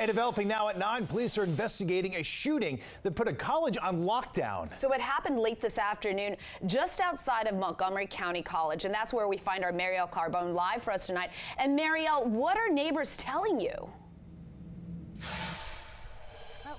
And developing now at 9, police are investigating a shooting that put a college on lockdown. So it happened late this afternoon just outside of Montgomery County College, and that's where we find our Marielle Carbone live for us tonight. And Marielle, what are neighbors telling you?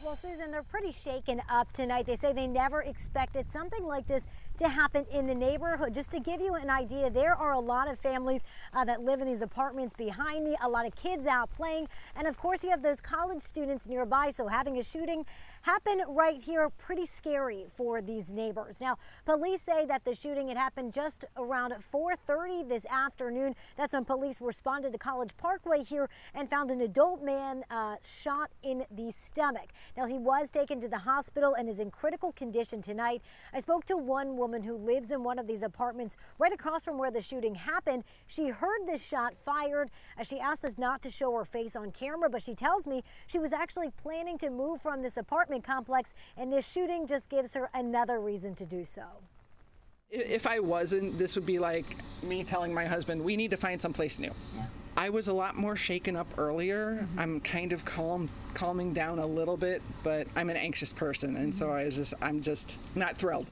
Well, Susan, they're pretty shaken up tonight. They say they never expected something like this to happen in the neighborhood. Just to give you an idea, there are a lot of families uh, that live in these apartments behind me, a lot of kids out playing, and of course you have those college students nearby, so having a shooting happen right here, pretty scary for these neighbors. Now, police say that the shooting had happened just around 4.30 this afternoon. That's when police responded to College Parkway here and found an adult man uh, shot in the stomach. Now, he was taken to the hospital and is in critical condition tonight. I spoke to one woman who lives in one of these apartments right across from where the shooting happened. She heard this shot fired. as She asked us not to show her face on camera, but she tells me she was actually planning to move from this apartment complex, and this shooting just gives her another reason to do so. If I wasn't, this would be like me telling my husband, we need to find someplace new. Yeah. I was a lot more shaken up earlier. Mm-hmm. I'm kind of calm, calming down a little bit, but I'm an anxious person, and mm-hmm. so I was just, I'm just not thrilled.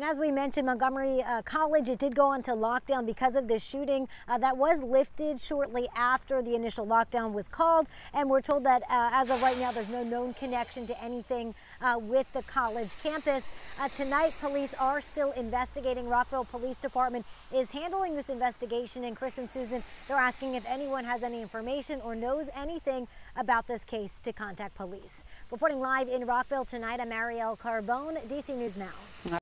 And as we mentioned, Montgomery uh, College, it did go into lockdown because of this shooting uh, that was lifted shortly after the initial lockdown was called. And we're told that uh, as of right now, there's no known connection to anything uh, with the college campus. Uh, tonight, police are still investigating. Rockville Police Department is handling this investigation. And Chris and Susan, they're asking if anyone has any information or knows anything about this case to contact police. Reporting live in Rockville tonight, I'm Marielle Carbone, DC News Now.